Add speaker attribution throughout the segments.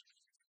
Speaker 1: Thank you.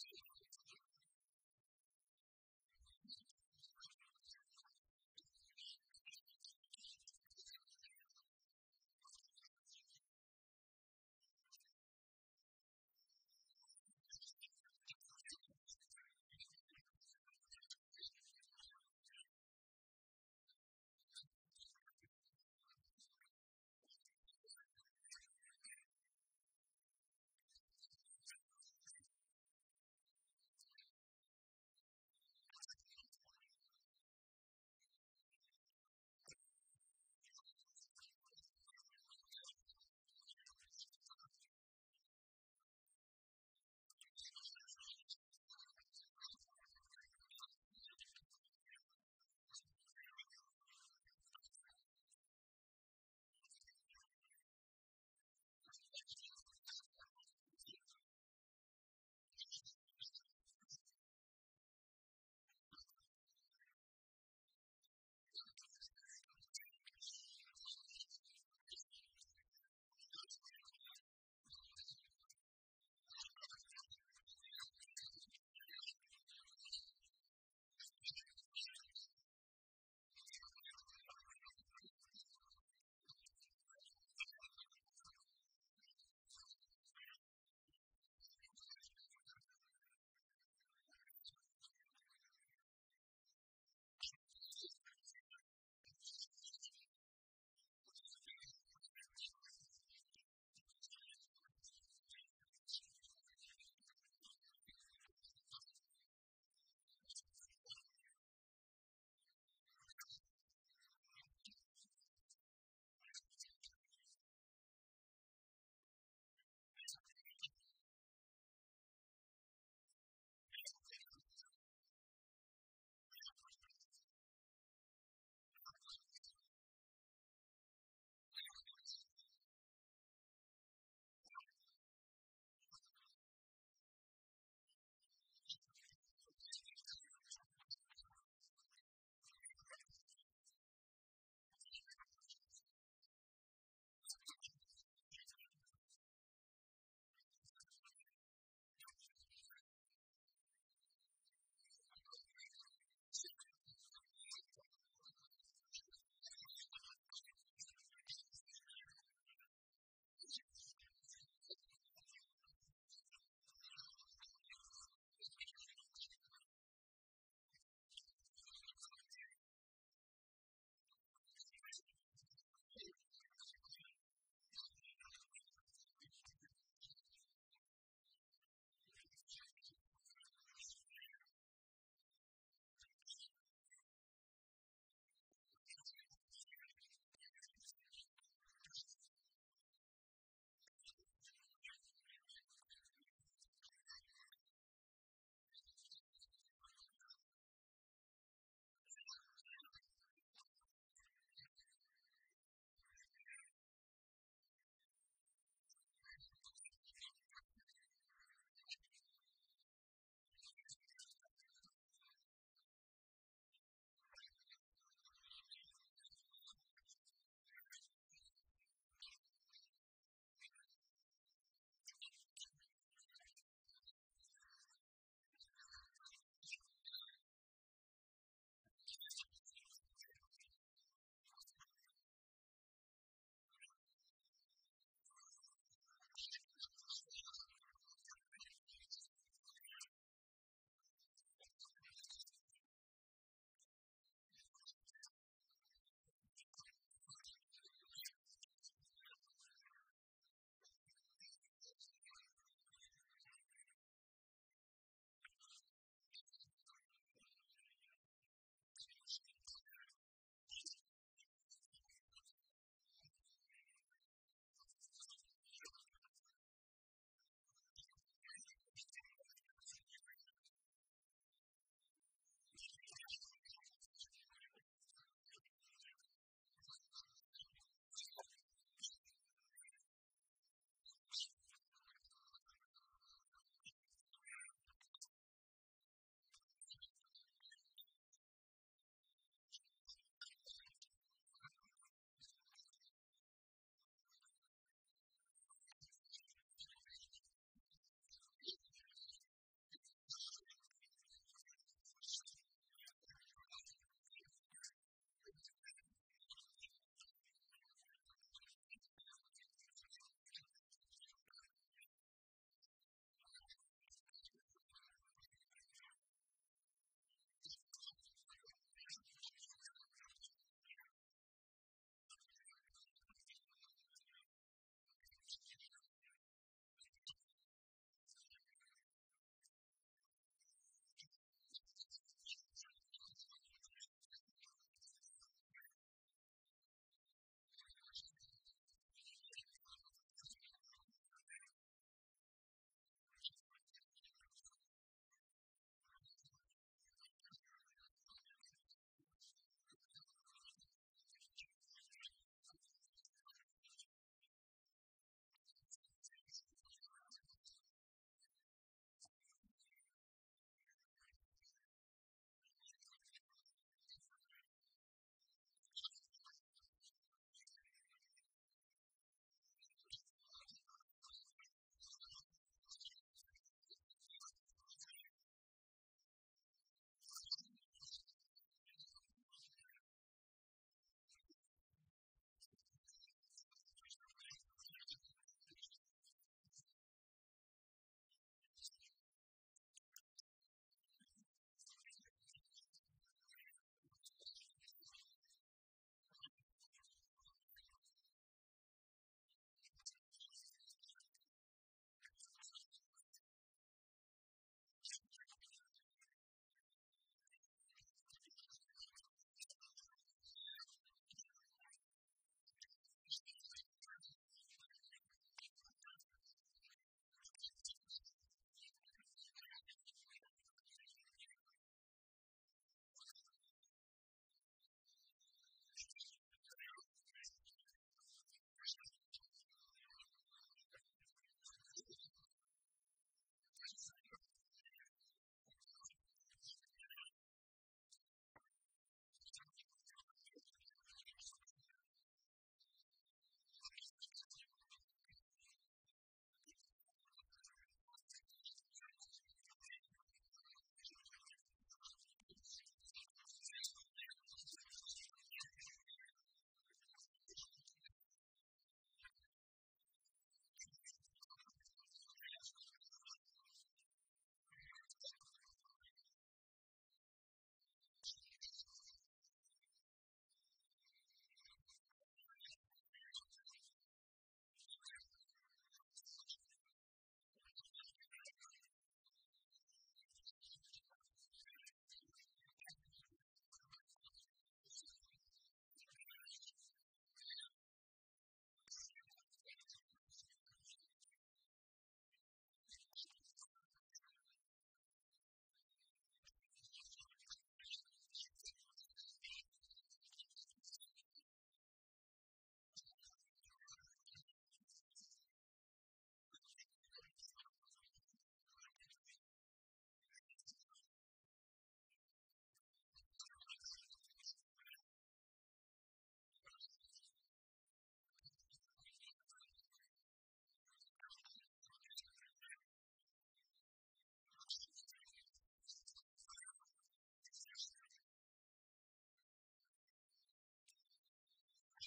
Speaker 1: Jesus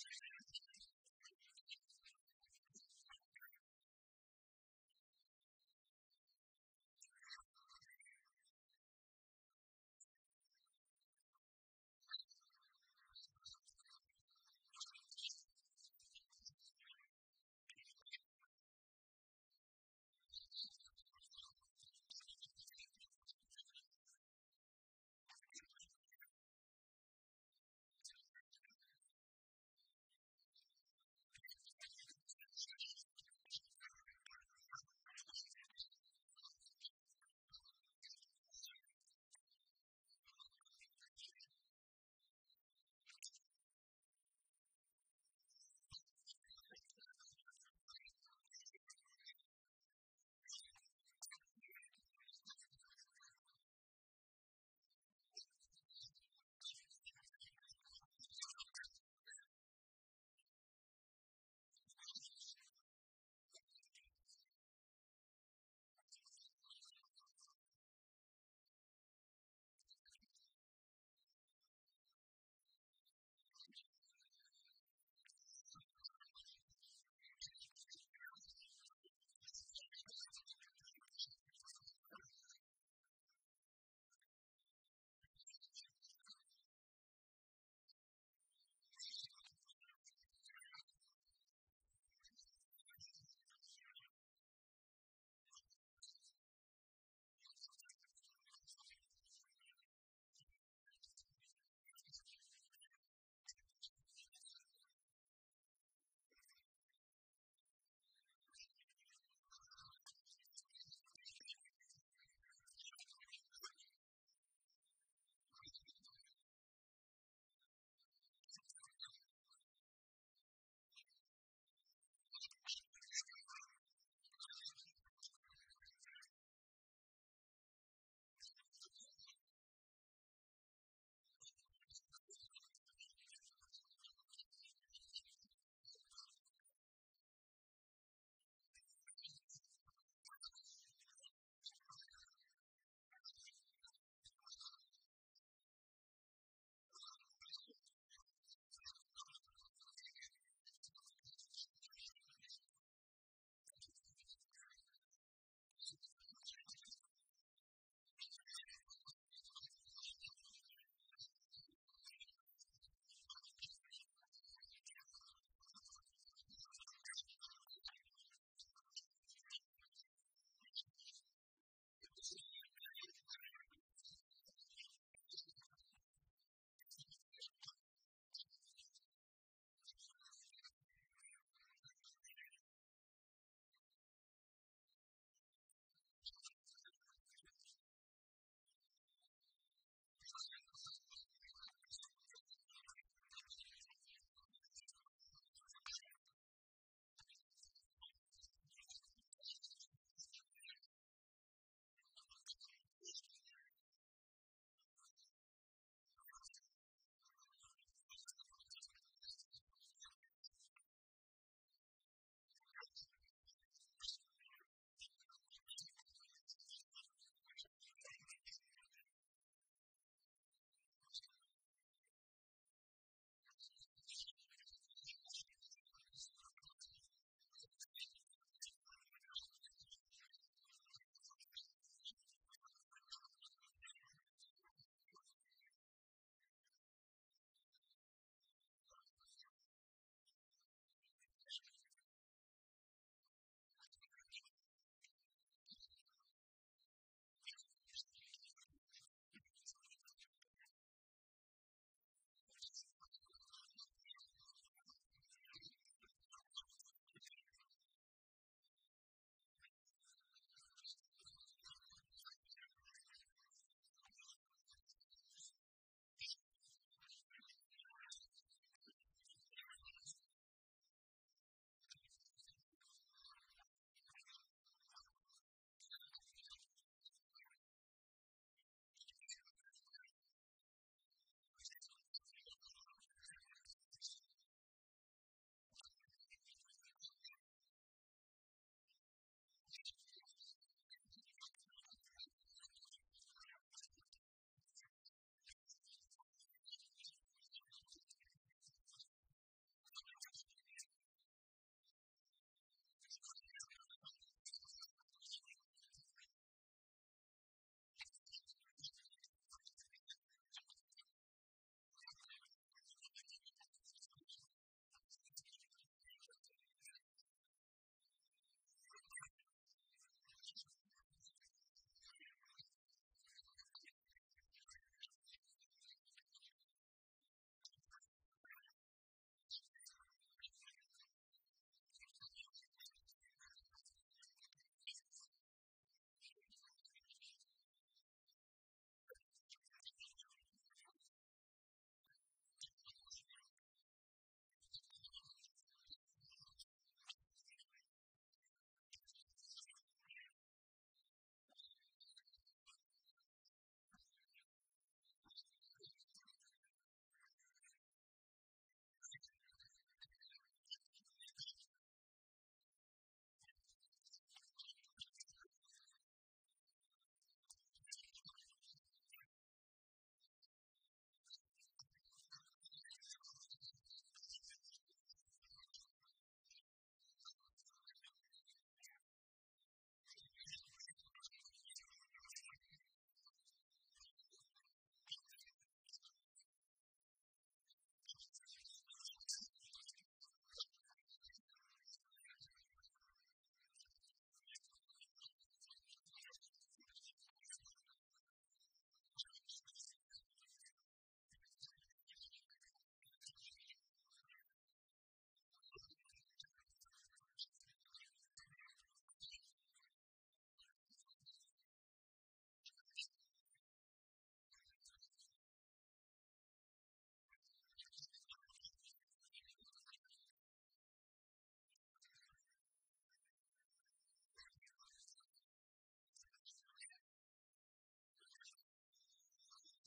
Speaker 1: Thank you.